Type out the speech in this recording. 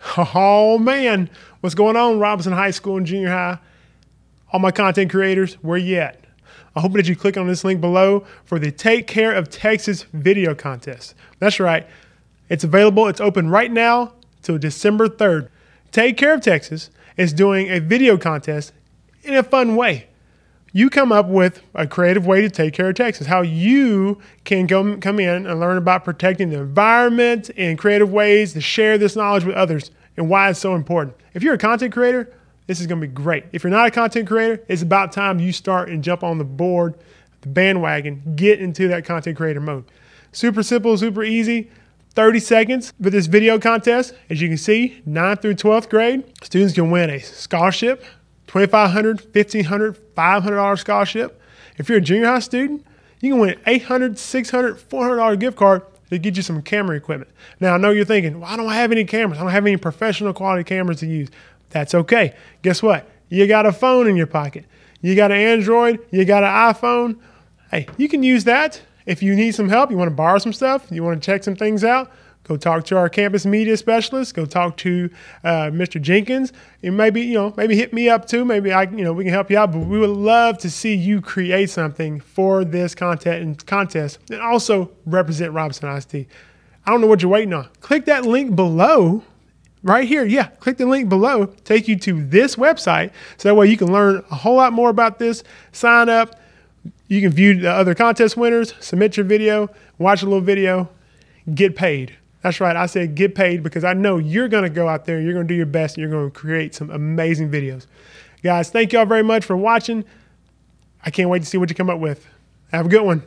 Oh man, what's going on, Robinson High School and Junior High? All my content creators, where you at? I hope that you click on this link below for the Take Care of Texas video contest. That's right, it's available, it's open right now till December 3rd. Take Care of Texas is doing a video contest in a fun way. You come up with a creative way to take care of Texas, how you can come, come in and learn about protecting the environment in creative ways to share this knowledge with others and why it's so important. If you're a content creator, this is going to be great. If you're not a content creator, it's about time you start and jump on the board, the bandwagon, get into that content creator mode. Super simple, super easy. 30 seconds for this video contest. As you can see, 9th through 12th grade, students can win a scholarship, $2,500, $1,500, $500 scholarship. If you're a junior high student, you can win an $800, $600, $400 gift card to get you some camera equipment. Now, I know you're thinking, well, I don't I have any cameras. I don't have any professional quality cameras to use. That's okay. Guess what? You got a phone in your pocket. You got an Android, you got an iPhone. Hey, you can use that if you need some help, you want to borrow some stuff, you want to check some things out, go talk to our campus media specialist. Go talk to uh, Mr. Jenkins, and maybe you know maybe hit me up too. Maybe I you know we can help you out. But we would love to see you create something for this content and contest, and also represent Robinson ISD. I don't know what you're waiting on. Click that link below. Right here, yeah, click the link below, take you to this website, so that way you can learn a whole lot more about this. Sign up, you can view the other contest winners, submit your video, watch a little video, get paid. That's right. I said get paid because I know you're going to go out there, you're going to do your best, and you're going to create some amazing videos. Guys, thank y'all very much for watching. I can't wait to see what you come up with. Have a good one.